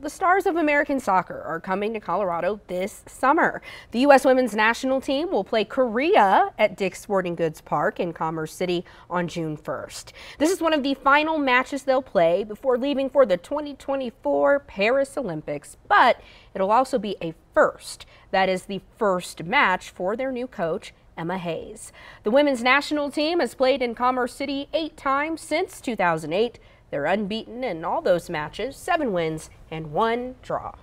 the stars of American soccer are coming to Colorado this summer. The U.S. women's national team will play Korea at Dick's Sporting Goods Park in Commerce City on June 1st. This is one of the final matches they'll play before leaving for the 2024 Paris Olympics, but it'll also be a first. That is the first match for their new coach, Emma Hayes. The women's national team has played in Commerce City eight times since 2008. They're unbeaten in all those matches, seven wins and one draw.